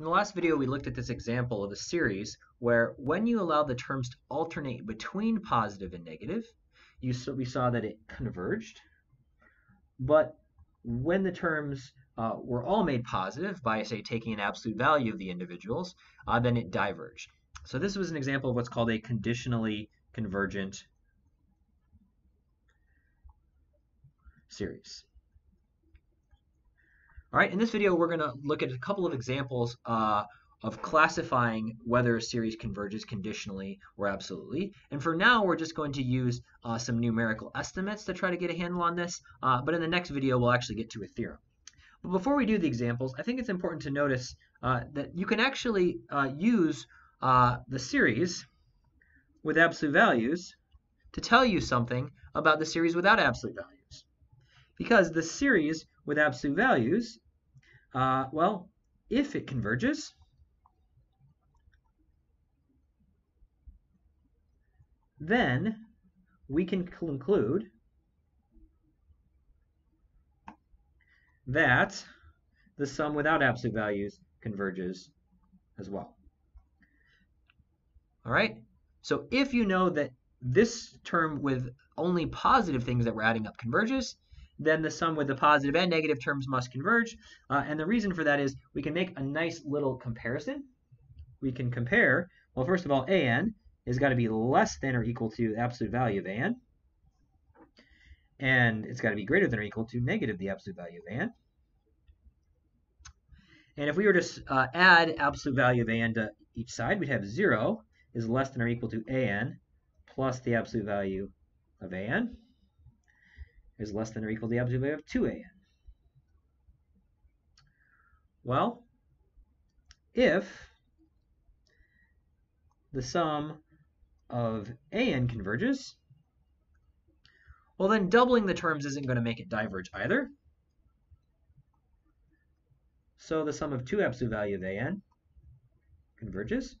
In the last video, we looked at this example of a series where when you allow the terms to alternate between positive and negative, you saw, we saw that it converged. But when the terms uh, were all made positive by, say, taking an absolute value of the individuals, uh, then it diverged. So this was an example of what's called a conditionally convergent series. All right, in this video, we're going to look at a couple of examples uh, of classifying whether a series converges conditionally or absolutely. And for now, we're just going to use uh, some numerical estimates to try to get a handle on this. Uh, but in the next video, we'll actually get to a theorem. But before we do the examples, I think it's important to notice uh, that you can actually uh, use uh, the series with absolute values to tell you something about the series without absolute values. Because the series with absolute values, uh, well, if it converges, then we can conclude that the sum without absolute values converges as well. All right? So if you know that this term with only positive things that we're adding up converges, then the sum with the positive and negative terms must converge. Uh, and the reason for that is we can make a nice little comparison. We can compare, well, first of all, an has got to be less than or equal to the absolute value of an. And it's got to be greater than or equal to negative the absolute value of an. And if we were to uh, add absolute value of an to each side, we'd have 0 is less than or equal to an plus the absolute value of an is less than or equal to the absolute value of 2an. Well, if the sum of an converges, well then doubling the terms isn't going to make it diverge either. So the sum of 2 absolute value of an converges.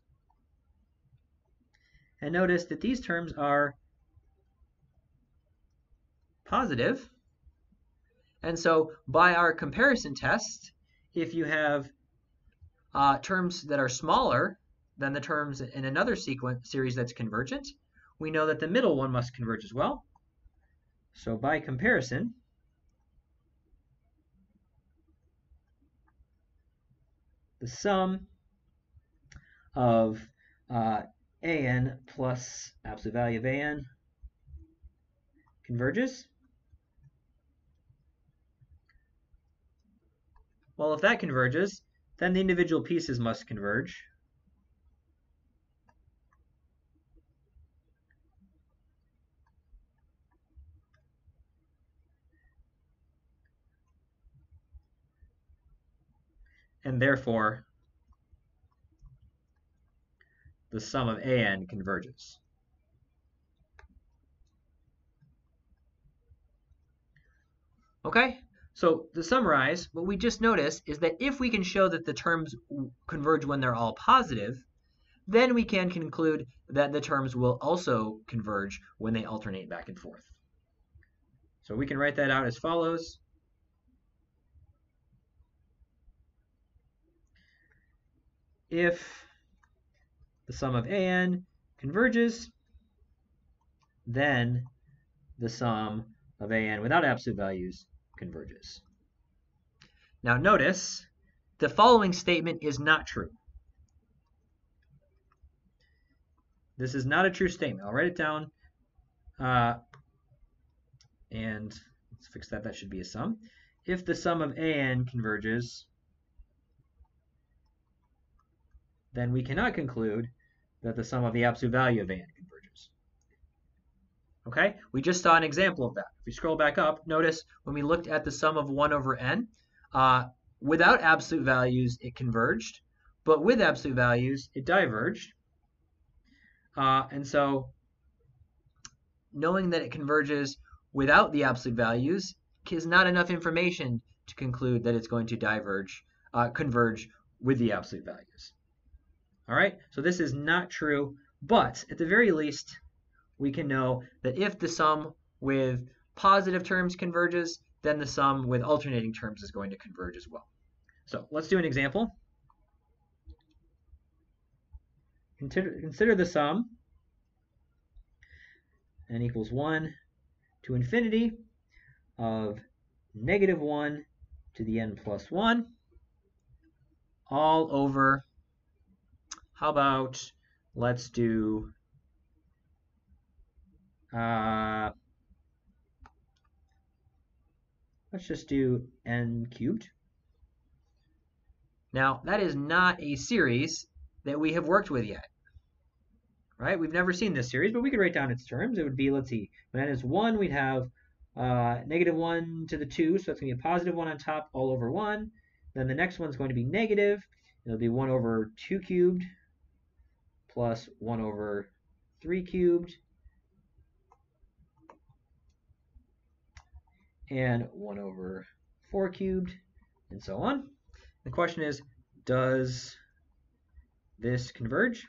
And notice that these terms are positive. And so by our comparison test, if you have uh, terms that are smaller than the terms in another sequence series that's convergent, we know that the middle one must converge as well. So by comparison, the sum of uh, an plus absolute value of an converges. Well, if that converges, then the individual pieces must converge. And therefore, the sum of an converges. Okay? So to summarize, what we just noticed is that if we can show that the terms converge when they're all positive, then we can conclude that the terms will also converge when they alternate back and forth. So we can write that out as follows. If the sum of an converges, then the sum of an without absolute values converges. Now notice, the following statement is not true. This is not a true statement. I'll write it down. Uh, and let's fix that. That should be a sum. If the sum of an converges, then we cannot conclude that the sum of the absolute value of an Okay, we just saw an example of that. If we scroll back up, notice when we looked at the sum of 1 over n, uh, without absolute values, it converged, but with absolute values, it diverged. Uh, and so knowing that it converges without the absolute values is not enough information to conclude that it's going to diverge, uh, converge with the absolute values. All right, so this is not true, but at the very least, we can know that if the sum with positive terms converges, then the sum with alternating terms is going to converge as well. So let's do an example. consider, consider the sum n equals 1 to infinity of negative 1 to the n plus 1 all over, how about, let's do, uh, let's just do n cubed. Now, that is not a series that we have worked with yet. Right? We've never seen this series, but we could write down its terms. It would be, let's see, when n is 1, we'd have uh, negative 1 to the 2, so it's going to be a positive 1 on top all over 1. Then the next one's going to be negative. It'll be 1 over 2 cubed plus 1 over 3 cubed and 1 over 4 cubed and so on. The question is, does this converge?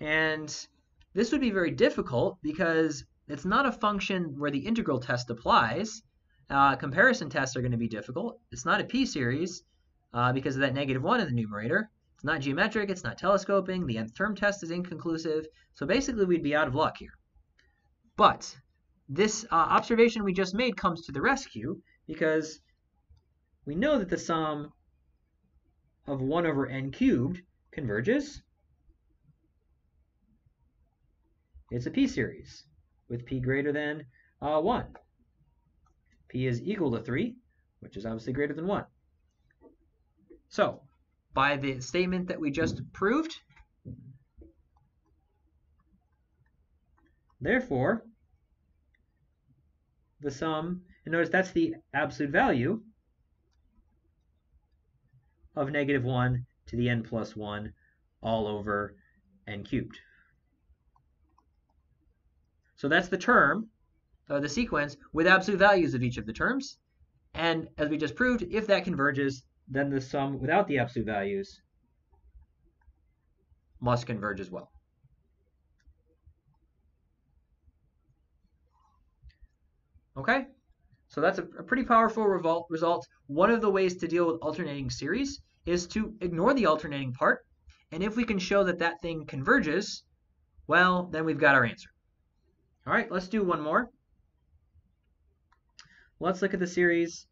And this would be very difficult because it's not a function where the integral test applies. Uh, comparison tests are going to be difficult. It's not a p-series uh, because of that negative 1 in the numerator. It's not geometric, it's not telescoping, the nth term test is inconclusive. So basically we'd be out of luck here. But this uh, observation we just made comes to the rescue because we know that the sum of 1 over n cubed converges. It's a p-series with p greater than uh, 1 p is equal to 3, which is obviously greater than 1. So, by the statement that we just proved, therefore, the sum, and notice that's the absolute value of negative 1 to the n plus 1 all over n cubed. So that's the term uh, the sequence with absolute values of each of the terms. And as we just proved, if that converges, then the sum without the absolute values must converge as well. Okay, so that's a, a pretty powerful result. One of the ways to deal with alternating series is to ignore the alternating part. And if we can show that that thing converges, well, then we've got our answer. All right, let's do one more. Let's look at the series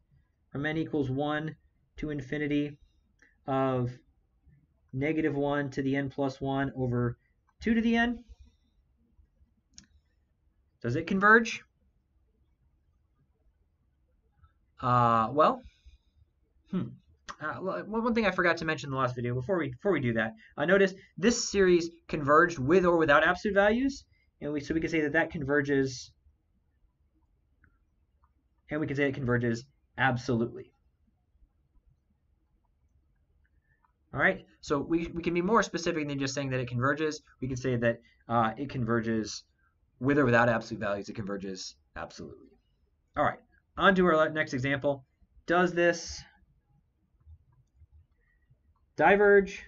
from n equals 1 to infinity of negative 1 to the n plus 1 over 2 to the n. Does it converge? Uh, well, hmm. Uh, one thing I forgot to mention in the last video before we before we do that, uh, notice this series converged with or without absolute values, and we so we can say that that converges and we can say it converges absolutely. All right, so we, we can be more specific than just saying that it converges. We can say that uh, it converges with or without absolute values, it converges absolutely. All right, on to our next example. Does this diverge,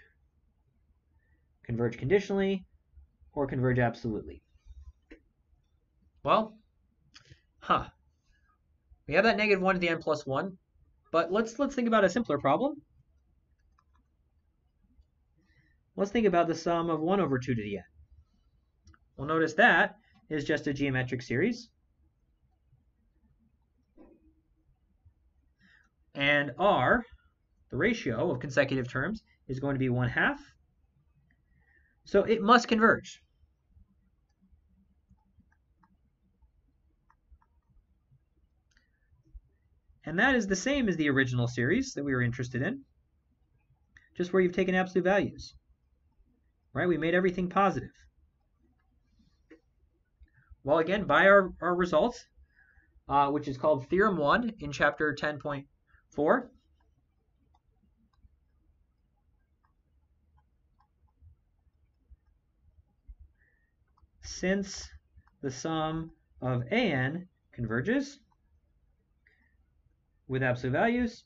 converge conditionally, or converge absolutely? Well, huh, we have that negative 1 to the n plus 1, but let's, let's think about a simpler problem. Let's think about the sum of 1 over 2 to the n. Well, notice that is just a geometric series. And r, the ratio of consecutive terms, is going to be 1 half. So it must converge. And that is the same as the original series that we were interested in, just where you've taken absolute values. Right? We made everything positive. Well, again, by our, our results, uh, which is called Theorem 1 in chapter 10.4, since the sum of an converges, with absolute values,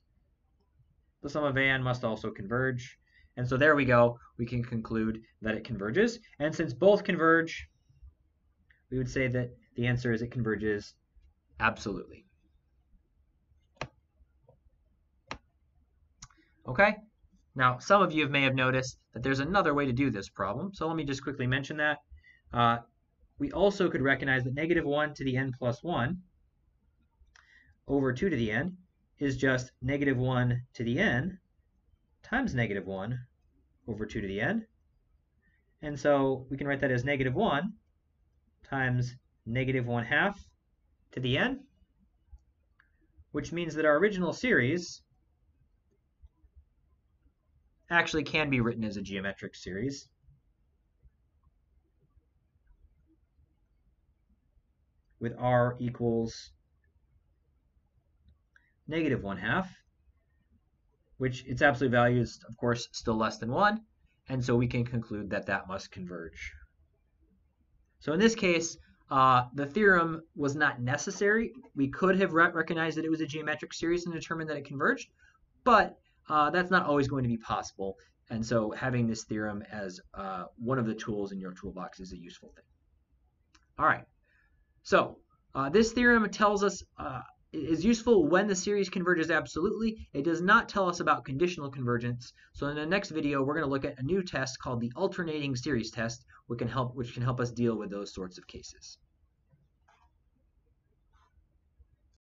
the sum of an must also converge. And so there we go. We can conclude that it converges. And since both converge, we would say that the answer is it converges absolutely. Okay, Now, some of you may have noticed that there's another way to do this problem, so let me just quickly mention that. Uh, we also could recognize that negative 1 to the n plus 1 over 2 to the n is just negative 1 to the n times negative 1 over 2 to the n. And so we can write that as negative 1 times negative 1 half to the n, which means that our original series actually can be written as a geometric series. with r equals negative 1 half, which its absolute value is, of course, still less than 1, and so we can conclude that that must converge. So in this case, uh, the theorem was not necessary. We could have re recognized that it was a geometric series and determined that it converged, but uh, that's not always going to be possible. And so having this theorem as uh, one of the tools in your toolbox is a useful thing. All right. So uh, this theorem tells us uh, is useful when the series converges absolutely. It does not tell us about conditional convergence. So in the next video, we're going to look at a new test called the alternating series test, which can help, which can help us deal with those sorts of cases.